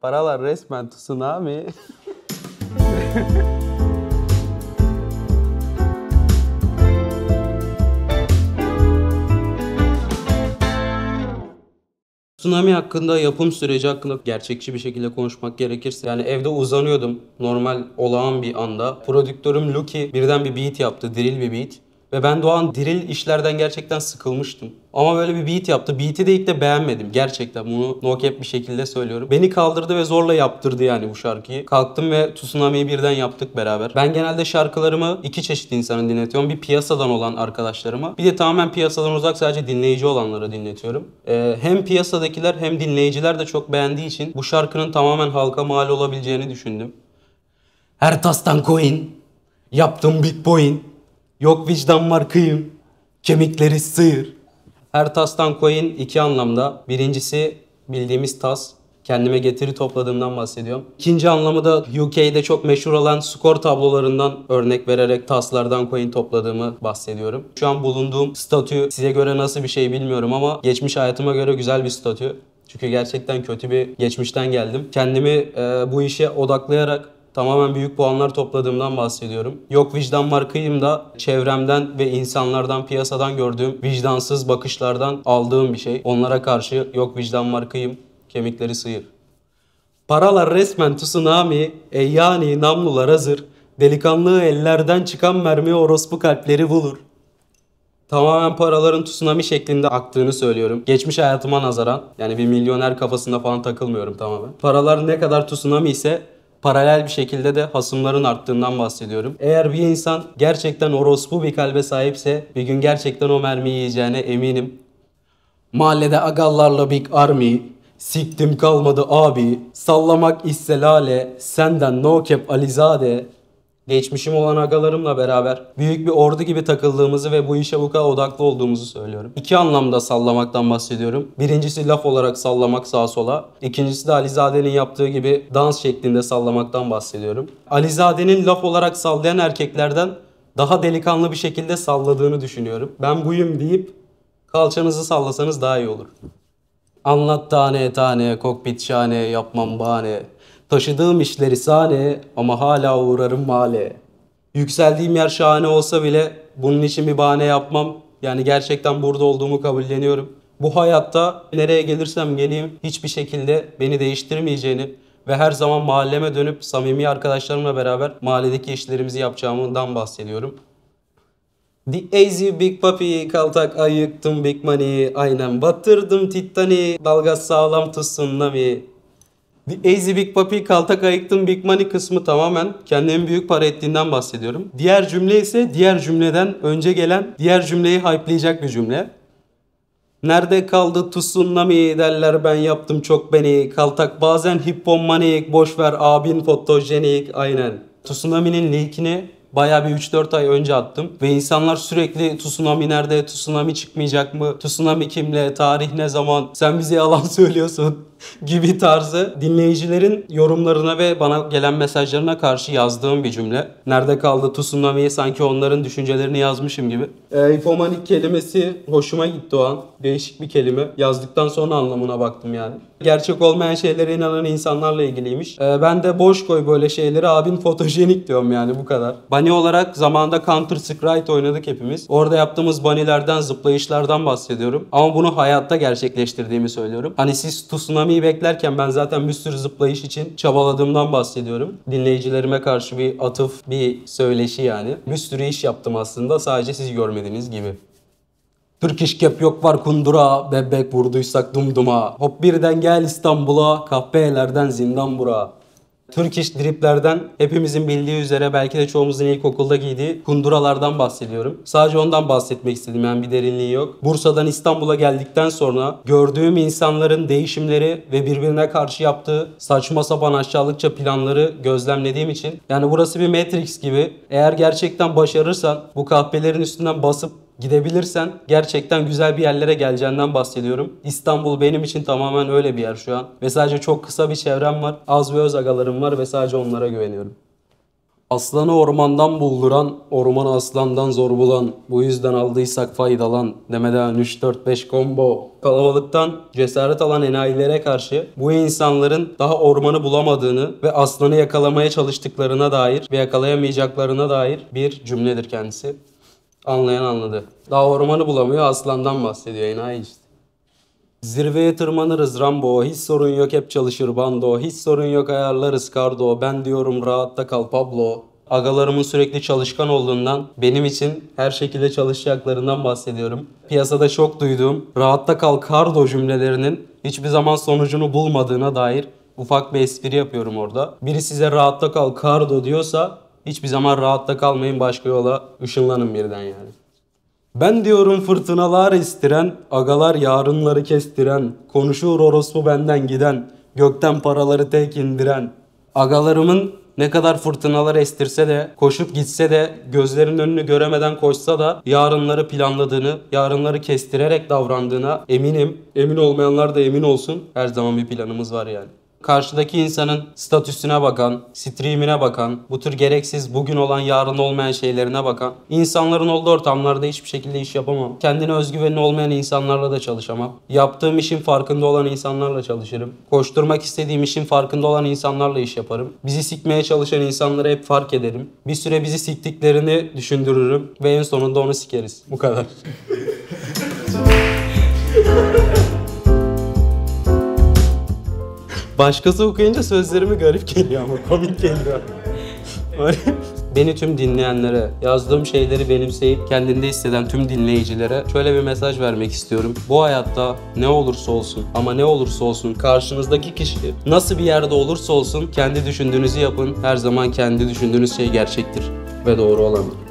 Paralar resmen tsunami. Tsunami hakkında, yapım süreci hakkında gerçekçi bir şekilde konuşmak gerekirse yani evde uzanıyordum normal olağan bir anda. Prodüktörüm Lucky birden bir beat yaptı, drill bir beat. Ve ben de o an drill işlerden gerçekten sıkılmıştım. Ama böyle bir beat yaptı. Beat'i de ilk de beğenmedim. Gerçekten bunu no cap bir şekilde söylüyorum. Beni kaldırdı ve zorla yaptırdı yani bu şarkıyı. Kalktım ve Tsunami'yi birden yaptık beraber. Ben genelde şarkılarımı iki çeşit insanın dinletiyorum. Bir piyasadan olan arkadaşlarıma. Bir de tamamen piyasadan uzak sadece dinleyici olanları dinletiyorum. Ee, hem piyasadakiler hem dinleyiciler de çok beğendiği için bu şarkının tamamen halka mal olabileceğini düşündüm. Her tastan coin, yaptım bitcoin. Yok vicdan var kıyım, kemikleri sıyır. Her tastan coin iki anlamda. Birincisi bildiğimiz tas. Kendime getiri topladığımdan bahsediyorum. İkinci anlamı da UK'de çok meşhur olan skor tablolarından örnek vererek taslardan coin topladığımı bahsediyorum. Şu an bulunduğum statü size göre nasıl bir şey bilmiyorum ama geçmiş hayatıma göre güzel bir statü. Çünkü gerçekten kötü bir geçmişten geldim. Kendimi e, bu işe odaklayarak tamamen büyük puanlar topladığımdan bahsediyorum. Yok vicdan var kıyım da çevremden ve insanlardan piyasadan gördüğüm vicdansız bakışlardan aldığım bir şey. Onlara karşı yok vicdan var kemikleri sıyır. Paralar resmen tsunami, e yani namlular hazır. Delikanlı ellerden çıkan mermi orospu kalpleri bulur. Tamamen paraların tsunami şeklinde aktığını söylüyorum. Geçmiş hayatıma nazaran yani bir milyoner kafasında falan takılmıyorum tamamen. Paralar ne kadar tsunami ise paralel bir şekilde de hasımların arttığından bahsediyorum. Eğer bir insan gerçekten orospu bir kalbe sahipse bir gün gerçekten o mermiyi yiyeceğine eminim. Mahallede agallarla big army, siktim kalmadı abi, sallamak isse lale, senden no cap alizade. Geçmişim olan agalarımla beraber büyük bir ordu gibi takıldığımızı ve bu işe bu kadar odaklı olduğumuzu söylüyorum. İki anlamda sallamaktan bahsediyorum. Birincisi laf olarak sallamak sağa sola. İkincisi de Alizade'nin yaptığı gibi dans şeklinde sallamaktan bahsediyorum. Alizade'nin laf olarak sallayan erkeklerden daha delikanlı bir şekilde salladığını düşünüyorum. Ben buyum deyip kalçanızı sallasanız daha iyi olur. Anlat tane tane, kokpit şahane, yapmam bahane. Taşıdığım işleri sahne ama hala uğrarım mahalle. Yükseldiğim yer şahane olsa bile bunun için bir bahane yapmam. Yani gerçekten burada olduğumu kabulleniyorum. Bu hayatta nereye gelirsem geleyim hiçbir şekilde beni değiştirmeyeceğini ve her zaman mahalleme dönüp samimi arkadaşlarımla beraber mahalledeki işlerimizi yapacağımdan bahsediyorum. The Easy Big Papi kaltak ayıktım Big Money aynen batırdım Titanic dalga sağlam tsunami The Easy Big Papi kaltak ayıktım Big Money kısmı tamamen kendimin büyük para ettiğinden bahsediyorum. Diğer cümle ise diğer cümleden önce gelen diğer cümleyi hype'layacak bir cümle. Nerede kaldı tsunami derler ben yaptım çok beni. Kaltak bazen hippomanik boş ver abin fotojenik aynen. Tsunami'nin linkini Bayağı bir 3-4 ay önce attım. Ve insanlar sürekli tsunami nerede, tsunami çıkmayacak mı, tsunami kimle, tarih ne zaman, sen bize yalan söylüyorsun gibi tarzı dinleyicilerin yorumlarına ve bana gelen mesajlarına karşı yazdığım bir cümle. Nerede kaldı tsunami sanki onların düşüncelerini yazmışım gibi. E, hipomanik kelimesi hoşuma gitti o an. Değişik bir kelime. Yazdıktan sonra anlamına baktım yani. Gerçek olmayan şeylere inanan insanlarla ilgiliymiş. E, ben de boş koy böyle şeyleri abin fotojenik diyorum yani bu kadar. Bunny olarak zamanında Counter Strike oynadık hepimiz. Orada yaptığımız bunny'lerden, zıplayışlardan bahsediyorum. Ama bunu hayatta gerçekleştirdiğimi söylüyorum. Hani siz tsunami'yi beklerken ben zaten bir sürü zıplayış için çabaladığımdan bahsediyorum. Dinleyicilerime karşı bir atıf, bir söyleşi yani. Bir sürü iş yaptım aslında sadece siz görmediğiniz gibi. Türk iş kep yok var kundura, bebek vurduysak dumduma. Hop birden gel İstanbul'a, kahpelerden zindan bura. Türk iş driplerden hepimizin bildiği üzere belki de çoğumuzun ilkokulda giydiği kunduralardan bahsediyorum. Sadece ondan bahsetmek istedim yani bir derinliği yok. Bursa'dan İstanbul'a geldikten sonra gördüğüm insanların değişimleri ve birbirine karşı yaptığı saçma sapan aşağılıkça planları gözlemlediğim için yani burası bir Matrix gibi. Eğer gerçekten başarırsan bu kahpelerin üstünden basıp gidebilirsen gerçekten güzel bir yerlere geleceğinden bahsediyorum. İstanbul benim için tamamen öyle bir yer şu an. Ve sadece çok kısa bir çevrem var. Az ve öz agalarım var ve sadece onlara güveniyorum. Aslanı ormandan bulduran, ormanı aslandan zor bulan. Bu yüzden aldıysak faydalan. Demeden 3-4-5 combo. Kalabalıktan cesaret alan enayilere karşı bu insanların daha ormanı bulamadığını ve aslanı yakalamaya çalıştıklarına dair ve yakalayamayacaklarına dair bir cümledir kendisi. Anlayan anladı. Daha ormanı bulamıyor aslandan bahsediyor enayi işte. Zirveye tırmanırız Rambo. Hiç sorun yok hep çalışır bando. Hiç sorun yok ayarlarız kardo. Ben diyorum rahatta kal Pablo. Agalarımın sürekli çalışkan olduğundan benim için her şekilde çalışacaklarından bahsediyorum. Piyasada çok duyduğum rahatta kal kardo cümlelerinin hiçbir zaman sonucunu bulmadığına dair ufak bir espri yapıyorum orada. Biri size rahatta kal kardo diyorsa hiçbir zaman rahatta kalmayın başka yola ışınlanın birden yani. Ben diyorum fırtınalar istiren, agalar yarınları kestiren, konuşur orospu benden giden, gökten paraları tek indiren. Agalarımın ne kadar fırtınalar estirse de, koşup gitse de, gözlerinin önünü göremeden koşsa da yarınları planladığını, yarınları kestirerek davrandığına eminim. Emin olmayanlar da emin olsun. Her zaman bir planımız var yani. Karşıdaki insanın statüsüne bakan, streamine bakan, bu tür gereksiz bugün olan yarın olmayan şeylerine bakan, insanların olduğu ortamlarda hiçbir şekilde iş yapamam. Kendine özgüveni olmayan insanlarla da çalışamam. Yaptığım işin farkında olan insanlarla çalışırım. Koşturmak istediğim işin farkında olan insanlarla iş yaparım. Bizi sikmeye çalışan insanları hep fark ederim. Bir süre bizi siktiklerini düşündürürüm ve en sonunda onu sikeriz. Bu kadar. Başkası okuyunca sözlerimi garip geliyor ama komik geliyor. Öyle. Beni tüm dinleyenlere, yazdığım şeyleri benimseyip kendinde hisseden tüm dinleyicilere şöyle bir mesaj vermek istiyorum. Bu hayatta ne olursa olsun ama ne olursa olsun karşınızdaki kişi nasıl bir yerde olursa olsun kendi düşündüğünüzü yapın. Her zaman kendi düşündüğünüz şey gerçektir ve doğru olandır.